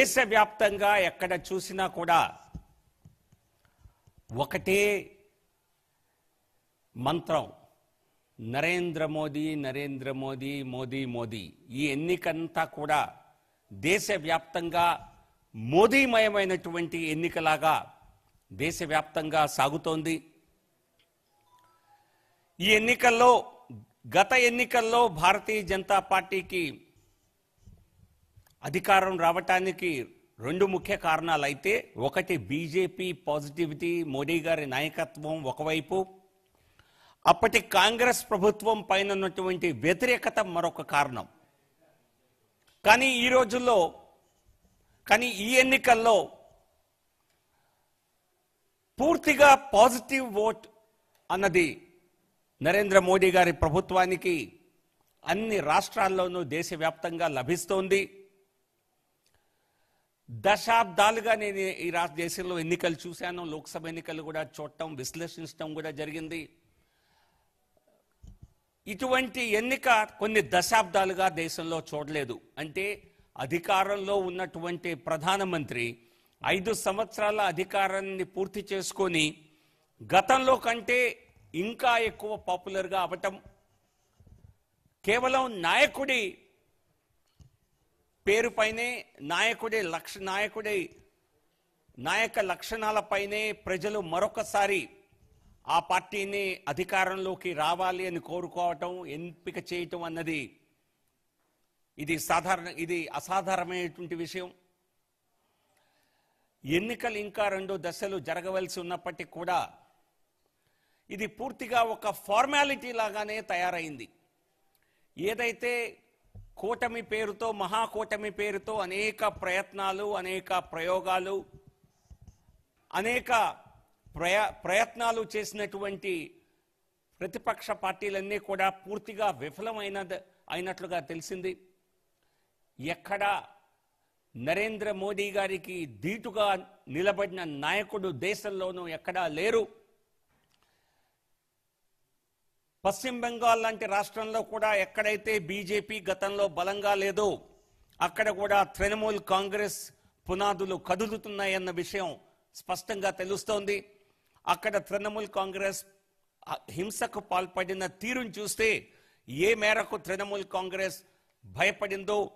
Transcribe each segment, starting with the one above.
దేశవ్యాప్తంగా ఎక్కడ చూసినా కూడా ఒకటే మంత్రం నరేంద్ర మోదీ నరేంద్ర మోదీ మోదీ మోదీ. ఈ ఎన్నికంతా కూడా దేశవ్యాప్తంగా మోదీమయమైనటువంటి ఎన్నికలాగా దేశవ్యాప్తంగా సాగుతోంది. ఈ ఎన్నికల్లో గత ఎన్నికల్లో భారతీయ జనతా పార్టీకి అధికారం రావటానికి రెండు ముఖ్య కారణాలు అయితే ఒకటి బీజేపీ పాజిటివిటీ మోడీ గారి నాయకత్వం ఒకవైపు అప్పటి కాంగ్రెస్ ప్రభుత్వం పైన ఉన్నటువంటి వ్యతిరేకత మరొక కారణం. కానీ ఈ రోజుల్లో కానీ ఈ ఎన్నికల్లో పూర్తిగా పాజిటివ్ ఓట్ అన్నది నరేంద్ర మోడీ గారి ప్రభుత్వానికి అన్ని రాష్ట్రాల్లోనూ దేశవ్యాప్తంగా లభిస్తోంది. దశాబ్దాలుగా నేను ఈ రాష్ట్ర దేశంలో ఎన్నికలు చూశాను. లోక్సభ ఎన్నికలు కూడా చూడటం విశ్లేషించడం కూడా జరిగింది. ఇటువంటి ఎన్నిక కొన్ని దశాబ్దాలుగా దేశంలో చూడలేదు. అంటే అధికారంలో ఉన్నటువంటి ప్రధానమంత్రి ఐదు సంవత్సరాల అధికారాన్ని పూర్తి చేసుకొని గతంలో కంటే ఇంకా ఎక్కువ పాపులర్గా అవటం కేవలం నాయకుడి పేరుపైనే నాయకుడే లక్ష నాయకుడే నాయక లక్షణాలపైనే ప్రజలు మరొకసారి ఆ పార్టీని అధికారంలోకి రావాలి అని కోరుకోవటం ఎంపిక చేయటం అన్నది ఇది సాధారణ ఇది అసాధారణమైనటువంటి విషయం. ఎన్నికలు ఇంకా రెండు దశలు జరగవలసి ఉన్నప్పటికీ కూడా ఇది పూర్తిగా ఒక ఫార్మాలిటీ లాగానే తయారైంది. ఏదైతే కూటమి పేరుతో మహాకూటమి పేరుతో అనేక ప్రయత్నాలు అనేక ప్రయోగాలు అనేక ప్రయ ప్రయత్నాలు చేసినటువంటి ప్రతిపక్ష పార్టీలన్నీ కూడా పూర్తిగా విఫలమైన అయినట్లుగా తెలిసింది. ఎక్కడ నరేంద్ర మోడీ గారికి ధీటుగా నిలబడిన నాయకుడు దేశంలోనూ ఎక్కడా లేరు. పశ్చిమ బెంగాల్ లాంటి రాష్ట్రంలో కూడా ఎక్కడైతే బీజేపీ గతంలో బలంగా లేదో అక్కడ కూడా తృణమూల్ కాంగ్రెస్ పునాదులు కదులుతున్నాయన్న విషయం స్పష్టంగా తెలుస్తోంది. అక్కడ తృణమూల్ కాంగ్రెస్ హింసకు పాల్పడిన తీరును చూస్తే ఏ మేరకు తృణమూల్ కాంగ్రెస్ భయపడిందో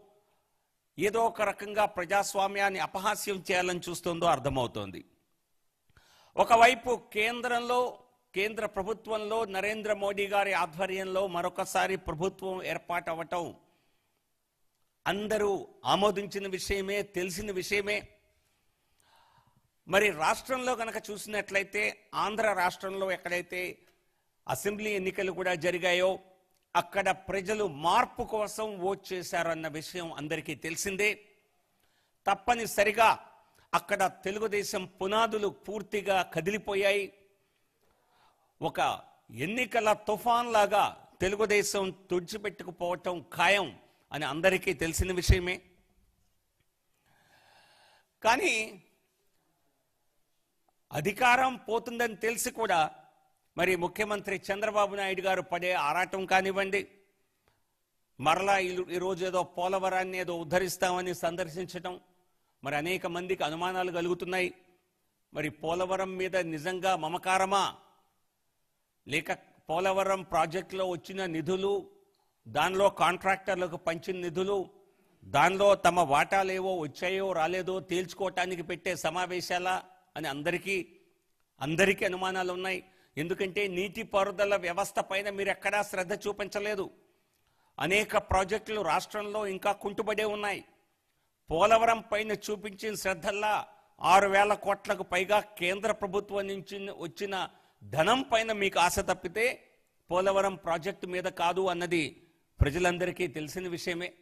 ఏదో ఒక రకంగా ప్రజాస్వామ్యాన్ని అపహాస్యం చేయాలని చూస్తుందో అర్థమవుతోంది. ఒకవైపు కేంద్రంలో కేంద్ర ప్రభుత్వంలో నరేంద్ర మోడీ గారి ఆధ్వర్యంలో మరొకసారి ప్రభుత్వం ఏర్పాటవటం అందరూ ఆమోదించిన విషయమే తెలిసిన విషయమే. మరి రాష్ట్రంలో కనుక చూసినట్లయితే ఆంధ్ర రాష్ట్రంలో ఎక్కడైతే అసెంబ్లీ ఎన్నికలు కూడా జరిగాయో అక్కడ ప్రజలు మార్పు కోసం ఓట్ చేశారన్న విషయం అందరికీ తెలిసిందే. తప్పనిసరిగా అక్కడ తెలుగుదేశం పునాదులు పూర్తిగా కదిలిపోయాయి. ఒక ఎన్నికల తుఫాన్ లాగా తెలుగుదేశం తుడిచిపెట్టుకుపోవటం ఖాయం అని అందరికీ తెలిసిన విషయమే. కానీ అధికారం పోతుందని తెలిసి కూడా మరి ముఖ్యమంత్రి చంద్రబాబు నాయుడు గారు పడే ఆరాటం కానివ్వండి మరలా ఈ- ఈరోజు ఏదో పోలవరాన్ని ఏదో ఉద్ధరిస్తామని సందర్శించడం మరి అనేక మందికి అనుమానాలు కలుగుతున్నాయి. మరి పోలవరం మీద నిజంగా మమకారమా? లేక పోలవరం ప్రాజెక్టులో వచ్చిన నిధులు దానిలో కాంట్రాక్టర్లకు పంచిన నిధులు దానిలో తమ వాటాలేవో వచ్చాయో రాలేదో తేల్చుకోవటానికి పెట్టే సమావేశాలా అని అందరికీ అందరికీ అనుమానాలు ఉన్నాయి. ఎందుకంటే నీటిపారుదల వ్యవస్థ పైన మీరు ఎక్కడా శ్రద్ధ చూపించలేదు. అనేక ప్రాజెక్టులు రాష్ట్రంలో ఇంకా కుంటుబడే ఉన్నాయి. పోలవరం పైన చూపించిన శ్రద్ధల్లా ఆరు వేల కోట్లకు పైగా కేంద్ర ప్రభుత్వం నుంచి వచ్చిన ధనం పైన మీకు ఆశ తప్పితే పోలవరం ప్రాజెక్టు మీద కాదు అన్నది ప్రజలందరికీ తెలిసిన విషయమే.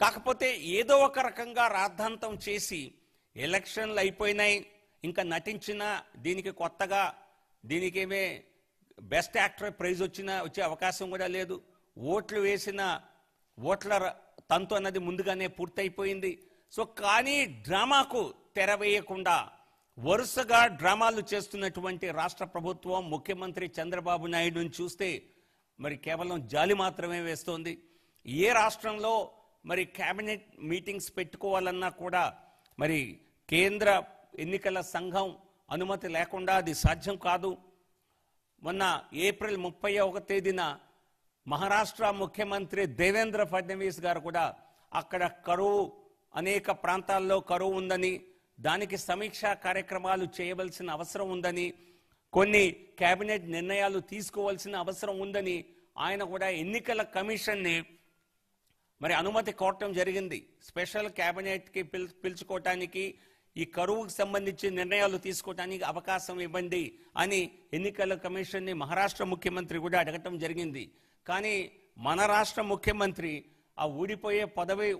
కాకపోతే ఏదో ఒక రకంగా రాద్ధాంతం చేసి ఎలక్షన్లు అయిపోయినాయి ఇంకా నటించిన దీనికి కొత్తగా దీనికేమే బెస్ట్ యాక్టర్ ప్రైజ్ వచ్చిన వచ్చే అవకాశం కూడా లేదు. ఓట్లు వేసిన ఓట్ల ర- తంతు అన్నది ముందుగానే పూర్తయిపోయింది. సో కానీ డ్రామాకు తెర వేయకుండా వరుసగా డ్రామాలు చేస్తున్నటువంటి రాష్ట్ర ప్రభుత్వం ముఖ్యమంత్రి చంద్రబాబు నాయుడుని చూస్తే మరి కేవలం జాలి మాత్రమే వేస్తోంది. ఏ రాష్ట్రంలో మరి కేబినెట్ మీటింగ్స్ పెట్టుకోవాలన్నా కూడా మరి కేంద్ర ఎన్నికల సంఘం అనుమతి లేకుండా అది సాధ్యం కాదు. మొన్న ఏప్రిల్ ముప్పై ఒక తేదీన మహారాష్ట్ర ముఖ్యమంత్రి దేవేంద్ర ఫడ్నవీస్ గారు కూడా అక్కడ కరువు అనేక ప్రాంతాల్లో కరువు ఉందని దానికి సమీక్షా కార్యక్రమాలు చేయవలసిన అవసరం ఉందని కొన్ని కేబినెట్ నిర్ణయాలు తీసుకోవాల్సిన అవసరం ఉందని ఆయన కూడా ఎన్నికల కమిషన్ని మరి అనుమతి కోరటం జరిగింది. స్పెషల్ క్యాబినెట్కి పిల్ పిలుచుకోవటానికి ఈ కరువుకు సంబంధించి నిర్ణయాలు తీసుకోవటానికి అవకాశం ఇవ్వండి అని ఎన్నికల కమిషన్ని మహారాష్ట్ర ముఖ్యమంత్రి కూడా అడగటం జరిగింది. కానీ మన రాష్ట్ర ముఖ్యమంత్రి ఆ ఊడిపోయే పదవి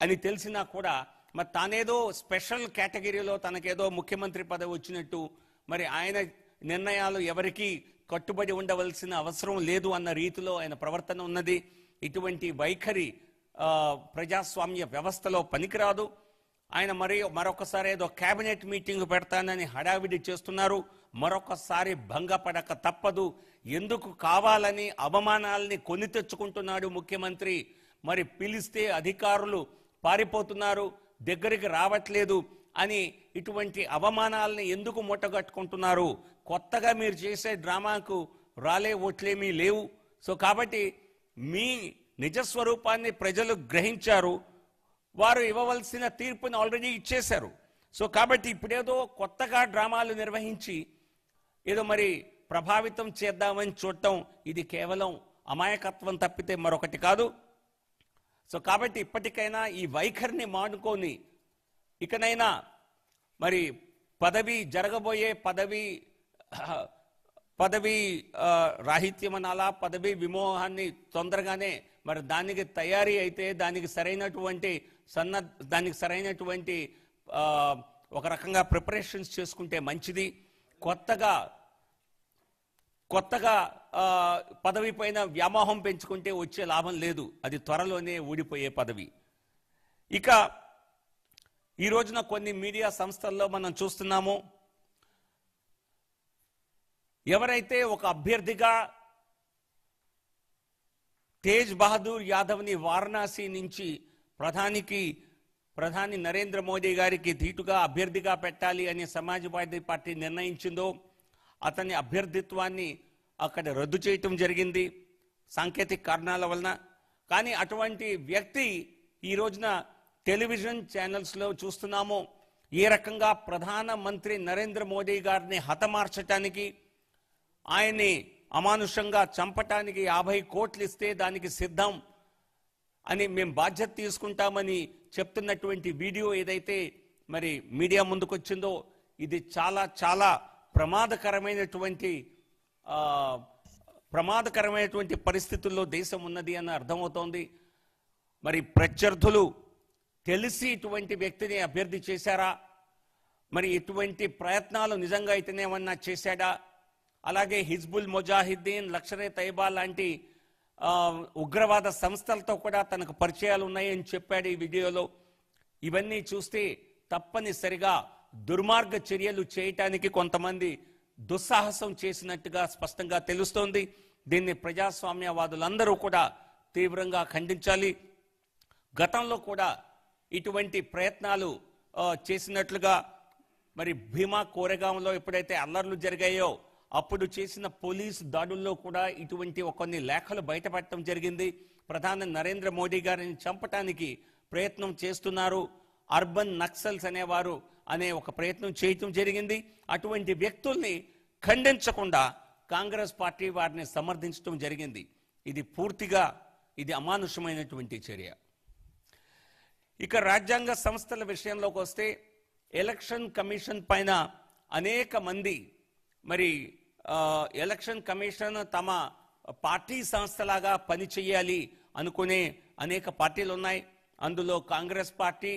అని తెలిసినా కూడా మరి తానేదో స్పెషల్ కేటగిరీలో తనకేదో ముఖ్యమంత్రి పదవి వచ్చినట్టు మరి ఆయన నిర్ణయాలు ఎవరికి కట్టుబడి ఉండవలసిన అవసరం లేదు అన్న రీతిలో ఆయన ప్రవర్తన ఉన్నది. ఇటువంటి వైఖరి ప్రజాస్వామ్య వ్యవస్థలో పనికిరాదు. ఆయన మరి మరొకసారి ఏదో కేబినెట్ మీటింగ్ పెడతానని హడావిడి చేస్తున్నారు. మరొకసారి భంగపడక తప్పదు. ఎందుకు కావాలని అవమానాల్ని కొని తెచ్చుకుంటున్నాడు ముఖ్యమంత్రి. మరి పిలిస్తే అధికారులు పారిపోతున్నారు. దగ్గరికి రావట్లేదు అని ఇటువంటి అవమానాల్ని ఎందుకు మూటగట్టుకుంటున్నారు? కొత్తగా మీరు చేసే డ్రామాకు రాలే ఓట్లేమీ లేవు. సో కాబట్టి మీ నిజస్వరూపాన్ని ప్రజలు గ్రహించారు. వారు ఇవ్వవలసిన తీర్పుని ఆల్రెడీ ఇచ్చేశారు. సో కాబట్టి ఇప్పుడేదో కొత్తగా డ్రామాలు నిర్వహించి ఏదో మరి ప్రభావితం చేద్దామని చూడటం ఇది కేవలం అమాయకత్వం తప్పితే మరొకటి కాదు. సో కాబట్టి ఇప్పటికైనా ఈ వైఖరిని మానుకొని ఇకనైనా మరి పదవి జరగబోయే పదవి పదవి రాహిత్యం అనాలా పదవి విమోహాన్ని తొందరగానే మరి దానికి తయారీ అయితే దానికి సరైనటువంటి సన్న దానికి సరైనటువంటి ఒక రకంగా ప్రిపరేషన్స్ చేసుకుంటే మంచిది. కొత్తగా కొత్తగా పదవి పైన వ్యామోహం పెంచుకుంటే వచ్చే లాభం లేదు. అది త్వరలోనే ఊడిపోయే పదవి. ఇక ఈ రోజున కొన్ని మీడియా సంస్థల్లో మనం చూస్తున్నాము. ఎవరైతే ఒక అభ్యర్థిగా తేజ్ బహదూర్ యాదవ్ని వారణాసి నుంచి ప్రధానికి ప్రధాని నరేంద్ర మోదీ గారికి ధీటుగా అభ్యర్థిగా పెట్టాలి అని సమాజ్వాదీ పార్టీ నిర్ణయించిందో అతని అభ్యర్థిత్వాన్ని అక్కడ రద్దు చేయటం జరిగింది సాంకేతిక కారణాల వలన. కానీ అటువంటి వ్యక్తి ఈ రోజున టెలివిజన్ ఛానల్స్లో చూస్తున్నాము. ఏ రకంగా ప్రధానమంత్రి నరేంద్ర మోదీ గారిని హతమార్చటానికి ఆయన్ని అమానుషంగా చంపటానికి యాభై కోట్లు ఇస్తే దానికి సిద్ధం అని మేము బాధ్యత తీసుకుంటామని చెప్తున్నటువంటి వీడియో ఏదైతే మరి మీడియా ముందుకొచ్చిందో ఇది చాలా చాలా ప్రమాదకరమైనటువంటి ప్రమాదకరమైనటువంటి పరిస్థితుల్లో దేశం ఉన్నది అని అర్థమవుతోంది. మరి ప్రత్యర్థులు తెలిసి ఇటువంటి వ్యక్తిని అభ్యర్థి చేశారా? మరి ఇటువంటి ప్రయత్నాలు నిజంగా ఇతనేమన్నా చేశాడా? అలాగే హిజ్బుల్ ముజాహిద్దీన్ లక్షరే తైబా లాంటి ఉగ్రవాద సంస్థలతో కూడా తనకు పరిచయాలు ఉన్నాయని చెప్పాడు ఈ వీడియోలో. ఇవన్నీ చూస్తే తప్పనిసరిగా దుర్మార్గ చర్యలు చేయటానికి కొంతమంది దుస్సాహసం చేసినట్టుగా స్పష్టంగా తెలుస్తోంది. దీన్ని ప్రజాస్వామ్యవాదులందరూ కూడా తీవ్రంగా ఖండించాలి. గతంలో కూడా ఇటువంటి ప్రయత్నాలు చేసినట్లుగా మరి భీమా కోరెగాంలో ఎప్పుడైతే అల్లర్లు జరిగాయో అప్పుడు చేసిన పోలీసు దాడుల్లో కూడా ఇటువంటి కొన్ని లేఖలు బయటపడటం జరిగింది. ప్రధాని నరేంద్ర మోడీ గారిని చంపటానికి ప్రయత్నం చేస్తున్నారు. అర్బన్ నక్సల్స్ అనేవారు అనే ఒక ప్రయత్నం చేయటం జరిగింది. అటువంటి వ్యక్తుల్ని ఖండించకుండా కాంగ్రెస్ పార్టీ వారిని సమర్థించడం జరిగింది. ఇది పూర్తిగా ఇది అమానుషమైనటువంటి చర్య. ఇక రాజ్యాంగ సంస్థల విషయంలోకి వస్తే ఎలక్షన్ కమిషన్ పైన అనేక మంది మరి ఎలక్షన్ కమిషన్ తమ పార్టీ సంస్థలాగా పనిచేయాలి అనుకునే అనేక పార్టీలు ఉన్నాయి. అందులో కాంగ్రెస్ పార్టీ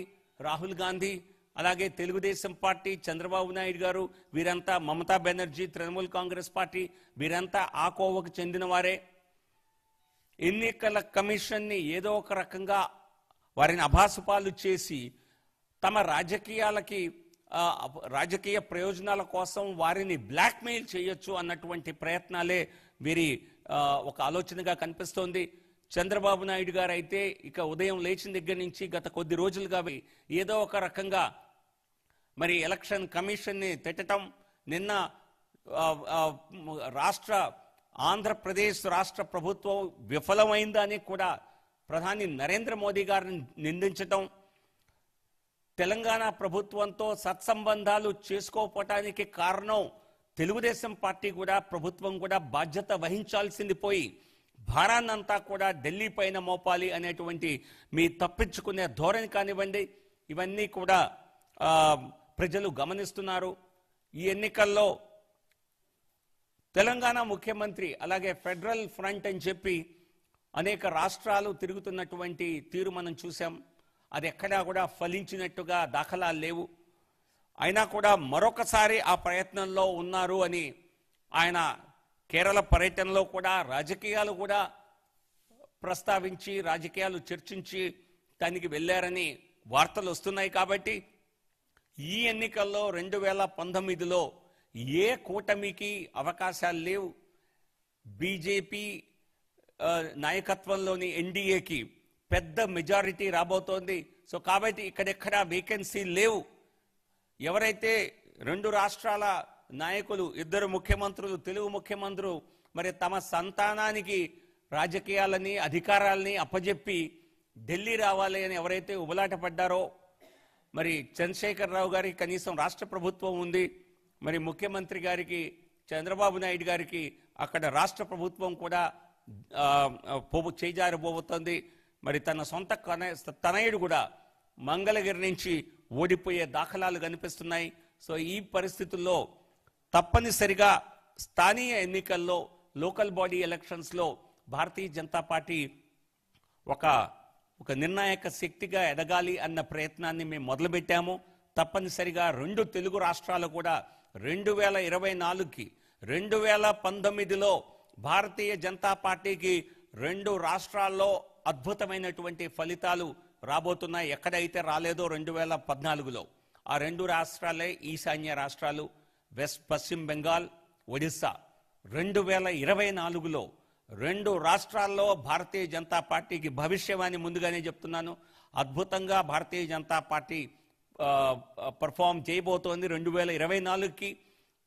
రాహుల్ గాంధీ అలాగే తెలుగుదేశం పార్టీ చంద్రబాబు నాయుడు గారు వీరంతా మమతా బెనర్జీ తృణమూల్ కాంగ్రెస్ పార్టీ వీరంతా ఆ కోవకు చెందినవారే ఎన్నికల కమిషన్ని ఏదో ఒక రకంగా వారిని అభాసుపాలు చేసి తమ రాజకీయాలకి రాజకీయ ప్రయోజనాల కోసం వారిని బ్లాక్మెయిల్ చేయొచ్చు అన్నటువంటి ప్రయత్నాలే వీరి ఒక ఆలోచనగా కనిపిస్తోంది. చంద్రబాబు నాయుడు గారు అయితే ఇక ఉదయం లేచిన దగ్గర నుంచి గత కొద్ది రోజులుగా ఏదో ఒక రకంగా మరి ఎలక్షన్ కమిషన్ని తిట్టడం నిన్న రాష్ట్ర ఆంధ్రప్రదేశ్ రాష్ట్ర ప్రభుత్వం విఫలమైందని కూడా ప్రధాని నరేంద్ర మోదీ గారిని నిందించటం తెలంగాణ ప్రభుత్వంతో సత్సంబంధాలు చేసుకోపోవటానికి కారణం తెలుగుదేశం పార్టీ కూడా ప్రభుత్వం కూడా బాధ్యత వహించాల్సింది పోయి భారాన్నంతా కూడా ఢిల్లీ పైన మోపాలి అనేటువంటి మీ తప్పించుకునే ధోరణి కానివ్వండి ఇవన్నీ కూడా ప్రజలు గమనిస్తున్నారు. ఈ ఎన్నికల్లో తెలంగాణ ముఖ్యమంత్రి అలాగే ఫెడరల్ ఫ్రంట్ అని చెప్పి అనేక రాష్ట్రాలు తిరుగుతున్నటువంటి తీరు మనం చూసాం అది ఎక్కడా కూడా ఫలించినట్టుగా దాఖలాలు లేవు. అయినా కూడా మరొకసారి ఆ ప్రయత్నంలో ఉన్నారు అని ఆయన కేరళ పర్యటనలో కూడా రాజకీయాలు కూడా ప్రస్తావించి రాజకీయాలు చర్చించి దానికి వెళ్ళారని వార్తలు వస్తున్నాయి కాబట్టి ఈ ఎన్నికల్లో రెండు వేల పంతొమ్మిదిలో ఏ కూటమికి అవకాశాలు లేవు? బీజేపీ నాయకత్వంలోని ఎన్డీఏకి పెద్ద మెజారిటీ రాబోతోంది. సో కాబట్టి ఇక్కడెక్కడా వేకెన్సీ లేవు. ఎవరైతే రెండు రాష్ట్రాల నాయకులు ఇద్దరు ముఖ్యమంత్రులు తెలుగు ముఖ్యమంత్రులు మరి తమ సంతానానికి రాజకీయాలని అధికారాలని అప్పజెప్పి ఢిల్లీ రావాలి అని ఎవరైతే ఉబలాట పడ్డారో మరి చంద్రశేఖర్ రావు గారికి కనీసం రాష్ట్ర ప్రభుత్వం ఉంది. మరి ముఖ్యమంత్రి గారికి చంద్రబాబు నాయుడు గారికి అక్కడ రాష్ట్ర ప్రభుత్వం కూడా పో పోబు చేజారిపోబోతోంది మరి తన సొంత తనయుడు కూడా మంగళగిరి నుంచి ఓడిపోయే దాఖలాలు కనిపిస్తున్నాయి. సో ఈ పరిస్థితుల్లో తప్పనిసరిగా స్థానియ ఎన్నికల్లో లోకల్ బాడీ ఎలక్షన్స్లో భారతీయ జనతా పార్టీ ఒక ఒక నిర్ణాయక శక్తిగా ఎదగాలి అన్న ప్రయత్నాన్ని మేము మొదలుపెట్టాము. తప్పనిసరిగా రెండు తెలుగు రాష్ట్రాలు కూడా రెండు వేల ఇరవై నాలుగుకి రెండు వేల పంతొమ్మిదిలో భారతీయ జనతా పార్టీకి రెండు రాష్ట్రాల్లో అద్భుతమైనటువంటి ఫలితాలు రాబోతున్నాయి. ఎక్కడైతే రాలేదో రెండు వేల పద్నాలుగులో. ఆ రెండు రాష్ట్రాలే ఈశాన్య రాష్ట్రాలు. వెస్ట్ పశ్చిమ బెంగాల్ ఒడిస్సా రెండు వేల ఇరవై నాలుగులో రెండు రాష్ట్రాల్లో భారతీయ జనతా పార్టీకి భవిష్యవాణి ముందుగానే చెప్తున్నాను. అద్భుతంగా భారతీయ జనతా పార్టీ పర్ఫామ్ చేయబోతోంది రెండు వేల ఇరవై నాలుగుకి.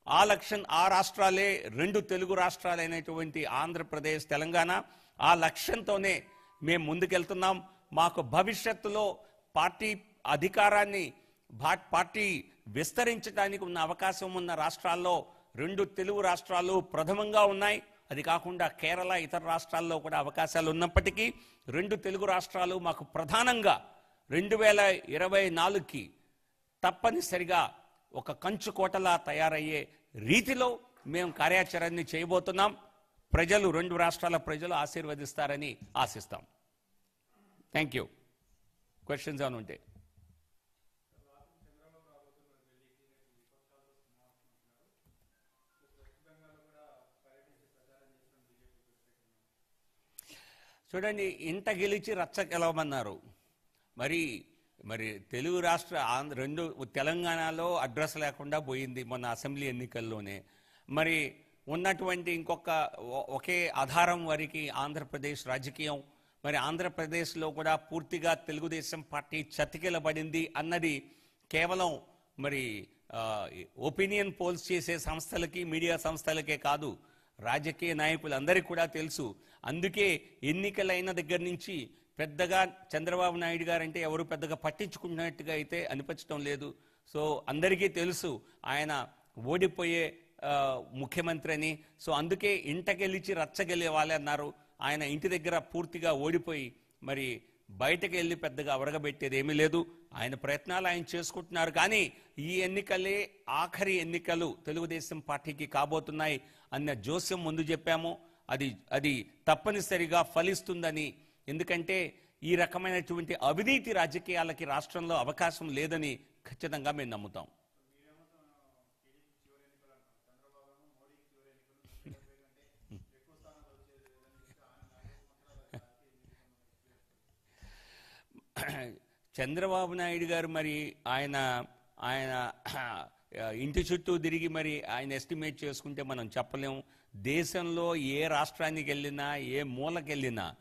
ఆ లక్ష్యం ఆ రాష్ట్రాలే రెండు తెలుగు రాష్ట్రాలైనటువంటి ఆంధ్రప్రదేశ్ తెలంగాణ ఆ లక్ష్యంతోనే మేము ముందుకెళ్తున్నాం. మాకు భవిష్యత్తులో పార్టీ అధికారాన్ని భా- పార్టీ విస్తరించడానికి ఉన్న అవకాశం ఉన్న రాష్ట్రాల్లో రెండు తెలుగు రాష్ట్రాలు ప్రథమంగా ఉన్నాయి. అది కాకుండా కేరళ ఇతర రాష్ట్రాల్లో కూడా అవకాశాలు ఉన్నప్పటికీ రెండు తెలుగు రాష్ట్రాలు మాకు ప్రధానంగా రెండు వేల ఇరవై నాలుగుకి తప్పనిసరిగా ఒక కంచుకోటలా తయారయ్యే రీతిలో మేము కార్యాచరణని చేయబోతున్నాం. ప్రజలు రెండు రాష్ట్రాల ప్రజలు ఆశీర్వదిస్తారని ఆశిస్తాం. థ్యాంక్ యూ క్వశ్చన్స్ అని ఉంటే. చూడండి ఇంట గెలిచి రచ్చ గెలవమన్నారు. మరి మరి తెలుగు రాష్ట్ర ఆంధ్ర రెండు తెలంగాణలో అడ్రస్ లేకుండా పోయింది మొన్న అసెంబ్లీ ఎన్నికల్లోనే. మరి ఉన్నటువంటి ఇంకొక ఒకే ఆధారం వరకు ఆంధ్రప్రదేశ్ రాజకీయం. మరి ఆంధ్రప్రదేశ్లో కూడా పూర్తిగా తెలుగుదేశం పార్టీ చతికిలబడింది అన్నది కేవలం మరి ఒపీనియన్ పోల్స్ చేసే సంస్థలకి మీడియా సంస్థలకే కాదు. రాజకీయ నాయకులందరికీ కూడా తెలుసు. అందుకే ఎన్నికలైన దగ్గర నుంచి పెద్దగా చంద్రబాబు నాయుడు గారంటే ఎవరు పెద్దగా పట్టించుకున్నట్టుగా అయితే అనిపించడం లేదు. సో అందరికీ తెలుసు ఆయన ఓడిపోయే ముఖ్యమంత్రి అని. సో అందుకే ఇంటకెళ్ళిచి రచ్చగెలివాలి అన్నారు. ఆయన ఇంటి దగ్గర పూర్తిగా ఓడిపోయి మరి బయటకు వెళ్ళి పెద్దగా అవరగబెట్టేది ఏమీ లేదు. ఆయన ప్రయత్నాలు ఆయన చేసుకుంటున్నారు. కానీ ఈ ఎన్నికలే ఆఖరి ఎన్నికలు తెలుగుదేశం పార్టీకి కాబోతున్నాయి. అన్న జోస్యం ముందు చెప్పాము. అది అది తప్పనిసరిగా ఫలిస్తుందని. ఎందుకంటే ఈ రకమైనటువంటి అవినీతి రాజకీయాలకి రాష్ట్రంలో అవకాశం లేదని ఖచ్చితంగా మేము నమ్ముతాం. చంద్రబాబు నాయుడు గారు మరి ఆయన ఆయన ఇంటి చుట్టూ తిరిగి మరి ఆయన ఎస్టిమేట్ చేసుకుంటే మనం చెప్పలేము దేశంలో ఏ రాష్ట్రానికి వెళ్ళినా ఏ మూలకి వెళ్ళినా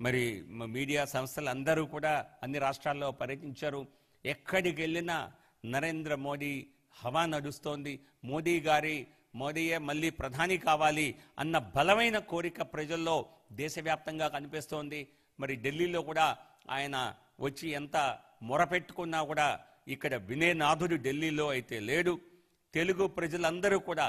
మరి మీడియా సంస్థలు అందరూ కూడా అన్ని రాష్ట్రాల్లో పర్యటించారు. ఎక్కడికి వెళ్ళినా నరేంద్ర మోడీ హవా నడుస్తోంది. మోదీ గారి మోదీయే మళ్ళీ ప్రధాని కావాలి అన్న బలమైన కోరిక ప్రజల్లో దేశవ్యాప్తంగా కనిపిస్తోంది. మరి ఢిల్లీలో కూడా ఆయన వచ్చి ఎంత మొరపెట్టుకున్నా కూడా ఇక్కడ వినయనాథుడు ఢిల్లీలో అయితే లేడు. తెలుగు ప్రజలందరూ కూడా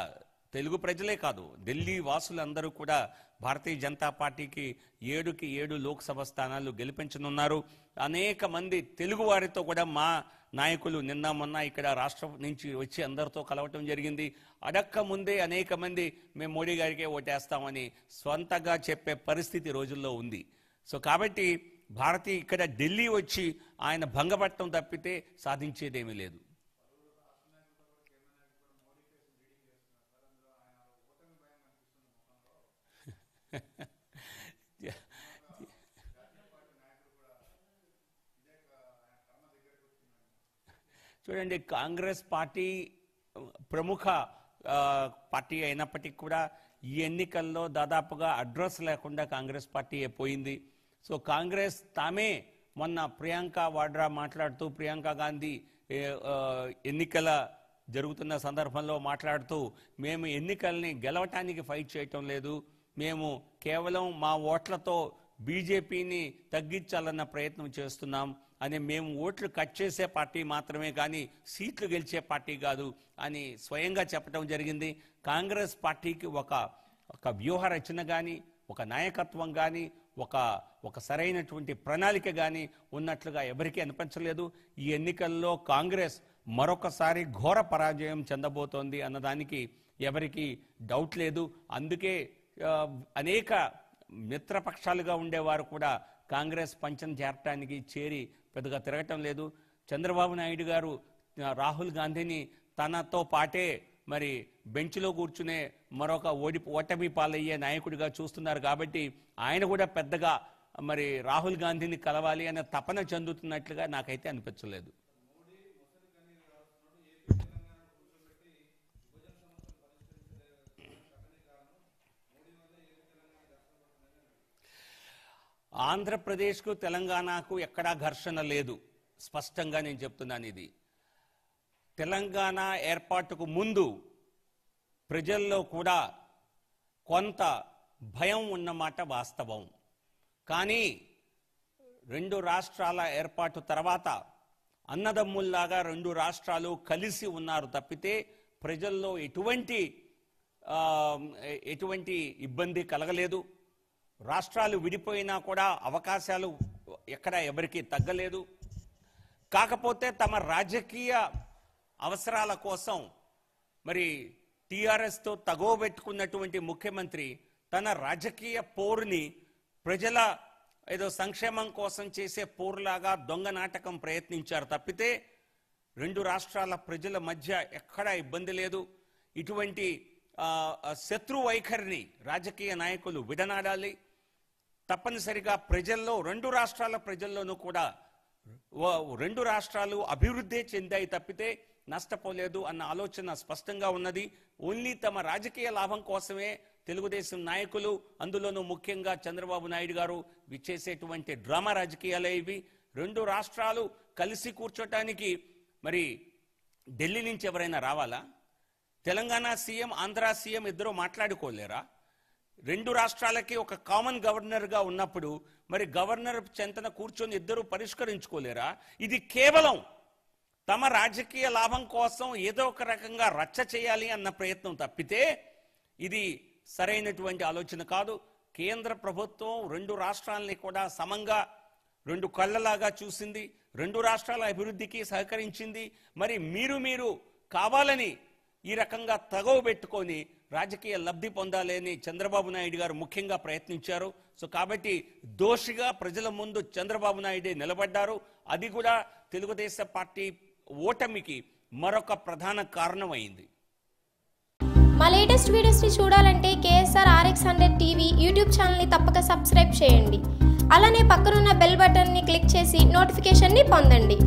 తెలుగు ప్రజలే కాదు ఢిల్లీ వాసులందరూ కూడా భారతీయ జనతా పార్టీకి ఏడుకి ఏడు లోక్సభ స్థానాలు గెలిపించనున్నారు. అనేక మంది తెలుగు వారితో కూడా మా నాయకులు నిన్న మొన్న ఇక్కడ రాష్ట్రం నుంచి వచ్చి అందరితో కలవటం జరిగింది. అడక్క ముందే అనేక మంది మేము మోడీ గారికే ఓటేస్తామని స్వంతగా చెప్పే పరిస్థితి రోజుల్లో ఉంది. సో కాబట్టి భారతి ఇక్కడ ఢిల్లీ వచ్చి ఆయన భంగపట్టడం తప్పితే సాధించేదేమీ లేదు. చూడండి కాంగ్రెస్ పార్టీ ప్రముఖ పార్టీ అయినప్పటికీ కూడా ఈ ఎన్నికల్లో దాదాపుగా అడ్రస్ లేకుండా కాంగ్రెస్ పార్టీ పోయింది? సో కాంగ్రెస్ తామే మొన్న ప్రియాంక వాడ్రా మాట్లాడుతూ ప్రియాంక గాంధీ ఎన్నికల జరుగుతున్న సందర్భంలో మాట్లాడుతూ మేము ఎన్నికల్ని గెలవటానికి ఫైట్ చేయటం లేదు. మేము కేవలం మా ఓట్లతో బీజేపీని తగ్గించాలన్న ప్రయత్నం చేస్తున్నాం. అని మేము ఓట్లు కట్ చేసే పార్టీ మాత్రమే కానీ సీట్లు గెలిచే పార్టీ కాదు అని స్వయంగా చెప్పడం జరిగింది. కాంగ్రెస్ పార్టీకి ఒక ఒక వ్యూహ రచన కానీ ఒక నాయకత్వం కానీ ఒక ఒక సరైనటువంటి ప్రణాళిక కానీ ఉన్నట్లుగా ఎవరికీ అనిపించలేదు. ఈ ఎన్నికల్లో కాంగ్రెస్ మరొకసారి ఘోర పరాజయం చెందబోతోంది అన్నదానికి ఎవరికీ డౌట్ లేదు. అందుకే అనేక మిత్రపక్షాలుగా ఉండేవారు కూడా కాంగ్రెస్ పంచం చేరటానికి చేరి పెద్దగా తిరగటం లేదు. చంద్రబాబు నాయుడు గారు రాహుల్ గాంధీని తనతో పాటే మరి బెంచ్లో కూర్చునే మరొక ఓడి ఓటమి పాలయ్యే నాయకుడిగా చూస్తున్నారు కాబట్టి ఆయన కూడా పెద్దగా మరి రాహుల్ గాంధీని కలవాలి అనే తపన చెందుతున్నట్లుగా నాకైతే అనిపించలేదు. ఆంధ్రప్రదేశ్కు తెలంగాణకు ఎక్కడా ఘర్షణ లేదు. స్పష్టంగా నేను చెప్తున్నాను ఇది. తెలంగాణ ఏర్పాటుకు ముందు ప్రజల్లో కూడా కొంత భయం ఉన్నమాట వాస్తవం. కానీ రెండు రాష్ట్రాల ఏర్పాటు తర్వాత అన్నదమ్ముల్లాగా రెండు రాష్ట్రాలు కలిసి ఉన్నారు తప్పితే ప్రజల్లో ఎటువంటి ఎటువంటి ఇబ్బంది కలగలేదు. రాష్ట్రాలు విడిపోయినా కూడా అవకాశాలు ఎక్కడ ఎవరికి తగ్గలేదు. కాకపోతే తమ రాజకీయ అవసరాల కోసం మరి టీఆర్ఎస్తో తగోబెట్టుకున్నటువంటి ముఖ్యమంత్రి తన రాజకీయ పోరుని ప్రజల ఏదో సంక్షేమం కోసం చేసే పోరులాగా దొంగ నాటకం ప్రయత్నించారు తప్పితే రెండు రాష్ట్రాల ప్రజల మధ్య ఎక్కడా ఇబ్బంది లేదు. ఇటువంటి శత్రు వైఖరిని రాజకీయ నాయకులు విడనాడాలి. తప్పనిసరిగా ప్రజల్లో రెండు రాష్ట్రాల ప్రజల్లోనూ కూడా రెండు రాష్ట్రాలు అభివృద్ధి చెందాయి తప్పితే నష్టపోలేదు అన్న ఆలోచన స్పష్టంగా ఉన్నది. ఓన్లీ తమ రాజకీయ లాభం కోసమే తెలుగుదేశం నాయకులు అందులోనూ ముఖ్యంగా చంద్రబాబు నాయుడు గారు విచ్చేసేటువంటి డ్రామా రాజకీయాలే ఇవి. రెండు రాష్ట్రాలు కలిసి కూర్చోటానికి మరి ఢిల్లీ నుంచి ఎవరైనా రావాలా? తెలంగాణ సీఎం ఆంధ్ర సీఎం ఇద్దరు మాట్లాడుకోలేరా? రెండు రాష్ట్రాలకి ఒక కామన్ గవర్నర్గా ఉన్నప్పుడు మరి గవర్నర్ చెంతన కూర్చొని ఇద్దరు పరిష్కరించుకోలేరా? ఇది కేవలం తమ రాజకీయ లాభం కోసం ఏదో ఒక రకంగా రచ్చ చేయాలి అన్న ప్రయత్నం తప్పితే ఇది సరైనటువంటి ఆలోచన కాదు. కేంద్ర ప్రభుత్వం రెండు రాష్ట్రాలని కూడా సమంగా రెండు కళ్ళలాగా చూసింది. రెండు రాష్ట్రాల అభివృద్ధికి సహకరించింది. మరి మీరు మీరు కావాలని ఈ రకంగా తగవ పెట్టుకొని రాజకీయ లబ్ధి పొందాలి అని చంద్రబాబు నాయుడు గారు ముఖ్యంగా ప్రయత్నించారు. సో కాబట్టి దోషిగా ప్రజల ముందు చంద్రబాబు నాయుడే నిలబడ్డారు. అది కూడా తెలుగుదేశం పార్టీ ఓటమికి మరొక ప్రధాన కారణమైంది. మా లేటెస్ట్ వీడియోస్ని చూడాలంటే KSR RX hundred TV YouTube ఛానల్ని తప్పక సబ్స్క్రైబ్ చేయండి. అలానే పక్కనున్న బెల్ బటన్ని క్లిక్ చేసి నోటిఫికేషన్ని పొందండి.